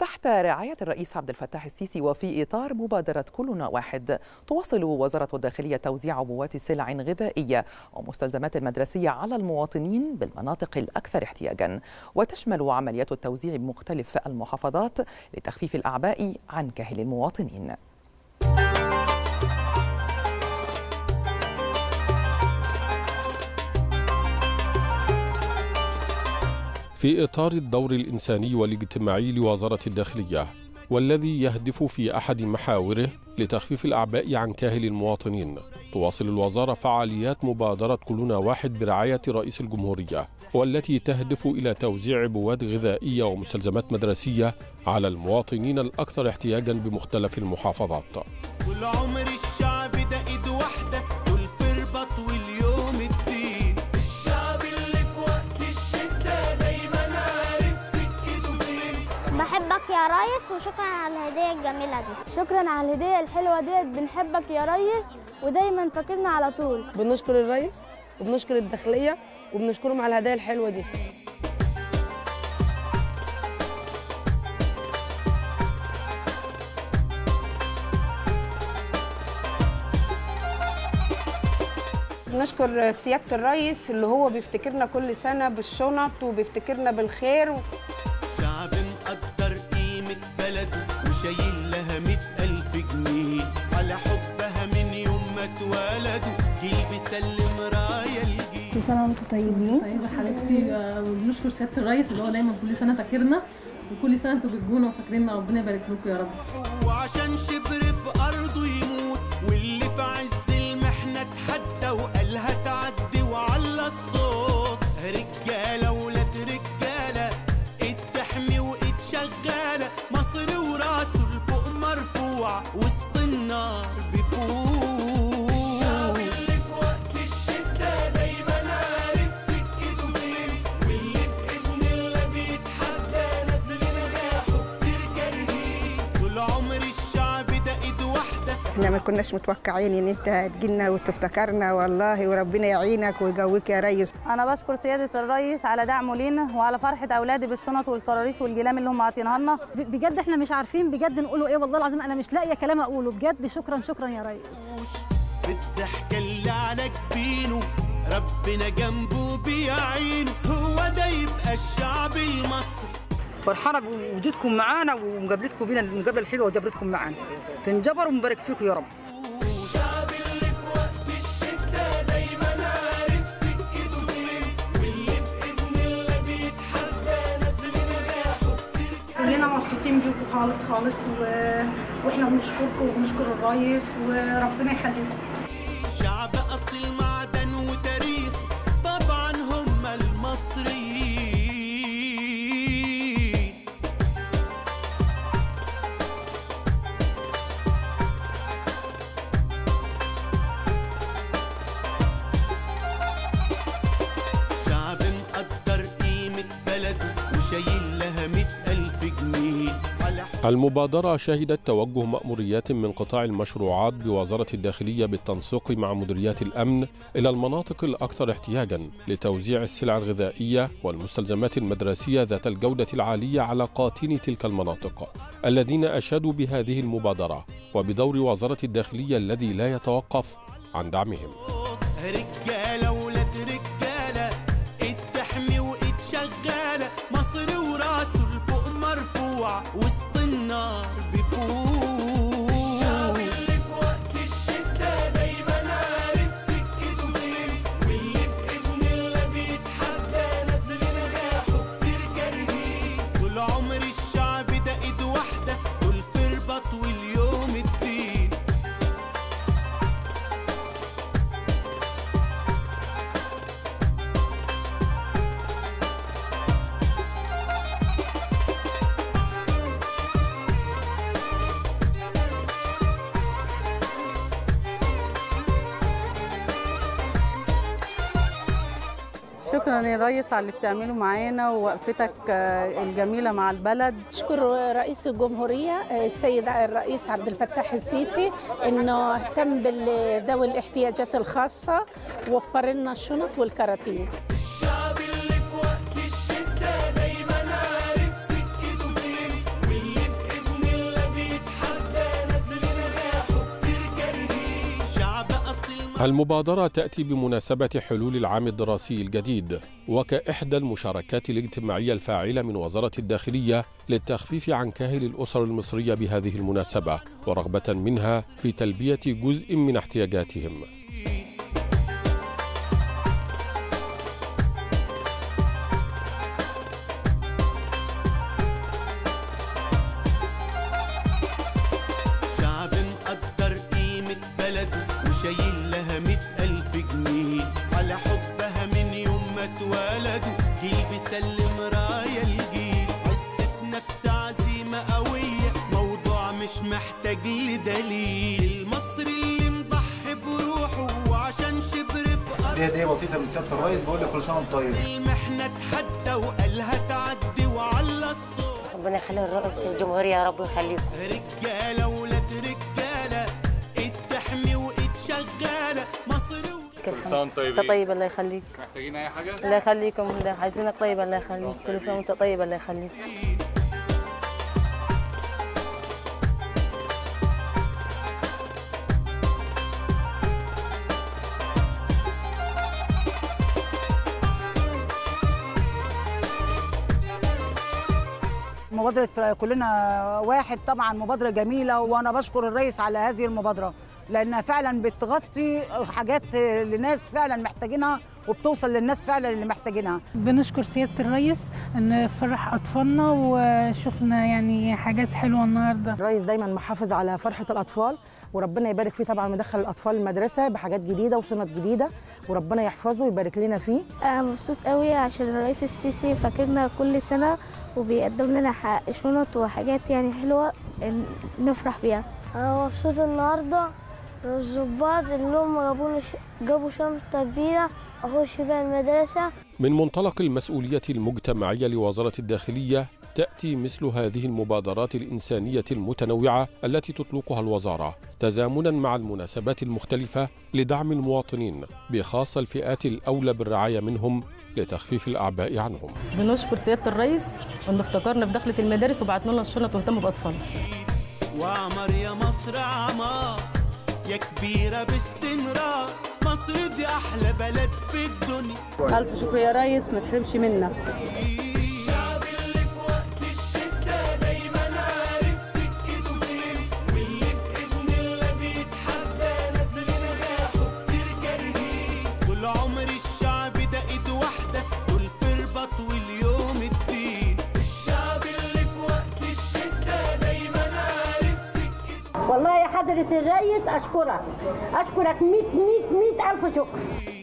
تحت رعاية الرئيس عبد الفتاح السيسي وفي إطار مبادرة كلنا واحد تواصل وزارة الداخلية توزيع عبوات سلع غذائية ومستلزمات مدرسية على المواطنين بالمناطق الأكثر احتياجا. وتشمل عمليات التوزيع بمختلف المحافظات لتخفيف الأعباء عن كاهل المواطنين. في إطار الدور الإنساني والاجتماعي لوزارة الداخلية والذي يهدف في أحد محاوره لتخفيف الأعباء عن كاهل المواطنين. تواصل الوزارة فعاليات مبادرة كلنا واحد برعاية رئيس الجمهورية والتي تهدف إلى توزيع عبوات غذائية ومستلزمات مدرسية على المواطنين الأكثر احتياجا بمختلف المحافظات. طول عمر يا ريس وشكرا على الهدية الجميلة دي. شكرا على الهدية الحلوة ديت بنحبك يا ريس ودايما فاكرنا على طول. بنشكر الرئيس وبنشكر الداخلية وبنشكرهم على الهدايا الحلوة دي. نشكر سيادة الرئيس اللي هو بيفتكرنا كل سنة بالشنط وبيفتكرنا بالخير. لها مئة ألف جنيه. على حبها من يوم ما اتولدوا جيل بيسلم راية الجيل. كل سنة وأنتم طيبين. طيبة حبيبتي وبنشكر سيادة الرئيس اللي هو دايما كل سنة فاكرنا وكل سنة أنتوا بتجونا وفاكريننا ربنا يبارك لكم يا رب. وعشان شبر وسط النار بيفوق إحنا ما كناش متوقعين إن أنت هتجينا وتفتكرنا والله وربنا يعينك ويقويك يا ريس. أنا بشكر سيادة الرئيس على دعمه لينا وعلى فرحة أولادي بالشنط والكراريس والجلام اللي هم عاطينها لنا. بجد إحنا مش عارفين بجد نقوله إيه. والله العظيم أنا مش لاقية كلام أقوله. بجد شكرا شكرا يا ريس. بالضحكة اللي على جبينه ربنا جنبه بيعينه. هو ده يبقى الشعب المصري. فرحانة بوجودكم معانا ومقابلتكم بينا المقابلة الحلوة وجبرتكم معانا. تنجبر ومبارك فيكم يا رب. الشعب اللي في وقت الشدة دايما عارف سكته فين واللي بإذن الله بيتحدى ناس نجاحه كلنا مبسوطين بيكم خالص خالص و... وإحنا بنشكركم وبنشكر الرئيس وربنا يخليكم. شعب أصيل المبادرة شهدت توجه مأموريات من قطاع المشروعات بوزارة الداخلية بالتنسيق مع مديريات الأمن إلى المناطق الأكثر احتياجا لتوزيع السلع الغذائية والمستلزمات المدرسية ذات الجودة العالية على قاطني تلك المناطق الذين أشادوا بهذه المبادرة وبدور وزارة الداخلية الذي لا يتوقف عن دعمهم. شكرا يا ريس على اللي بتعمله معانا ووقفتك آه، الجميلة مع البلد. أشكر رئيس الجمهورية السيد الرئيس عبد الفتاح السيسي إنه اهتم بذوي الاحتياجات الخاصة ووفر لنا الشنط والكراتين. المبادرة تأتي بمناسبة حلول العام الدراسي الجديد وكإحدى المشاركات الاجتماعية الفاعلة من وزارة الداخلية للتخفيف عن كاهل الأسر المصرية بهذه المناسبة ورغبة منها في تلبية جزء من احتياجاتهم. ما اتولدوا جيل بيسلم راية الجيل. عزة نفس عزيمة قوية. موضوع مش محتاج لدليل. المصري اللي مضحي بروحه وعشان شبر في أرض دي هديه بسيطه من سيادة الرئيس. بقول لك كل سنة وأنت طيب. المحنة اتحدى وقالها تعدي وعلى الصوت. ربنا يخلي الرئيس الجمهورية يا رب ويخليكم. رجالة ولاد رجالة. كل سنة وأنت طيب طيب الله يخليك. محتاجين أي حاجة؟ الله يخليكم الله عايزينك طيب الله يخليك. كل سنة وأنت طيب الله يخليك. مبادرة كلنا واحد طبعا مبادرة جميلة وأنا بشكر الرئيس على هذه المبادرة. لأنها فعلا بتغطي حاجات لناس فعلا محتاجينها وبتوصل للناس فعلا اللي محتاجينها. بنشكر سيادة الرئيس إن فرح أطفالنا وشفنا يعني حاجات حلوة النهاردة. الرئيس دايما محافظ على فرحة الأطفال وربنا يبارك فيه طبعا مدخل الأطفال المدرسة بحاجات جديدة وشنط جديدة وربنا يحفظه ويبارك لنا فيه. أنا مبسوط قوي عشان الرئيس السيسي فاكرنا كل سنة وبيقدم لنا شنط وحاجات يعني حلوة إن- نفرح بيها. أنا مبسوط النهاردة الظباط اللي هم جابوا جابوا شنطة جديدة أخش بيها المدرسة. من منطلق المسؤولية المجتمعية لوزارة الداخلية تأتي مثل هذه المبادرات الإنسانية المتنوعة التي تطلقها الوزارة تزامنا مع المناسبات المختلفة لدعم المواطنين بخاصة الفئات الأولى بالرعاية منهم لتخفيف الأعباء عنهم. بنشكر سيادة الرئيس انه افتكرنا بدخلة المدارس وبعتنا لنا الشنط واهتموا باطفالنا وعمر يا مصر عمار. يا كبيرة باستمرار مصر دي أحلى بلد في الدنيا. ألف شكر يا ريس ما تحرمش منا. حضرة الرئيس أشكرك. أشكرك ميت ميت ميت ألف شكر.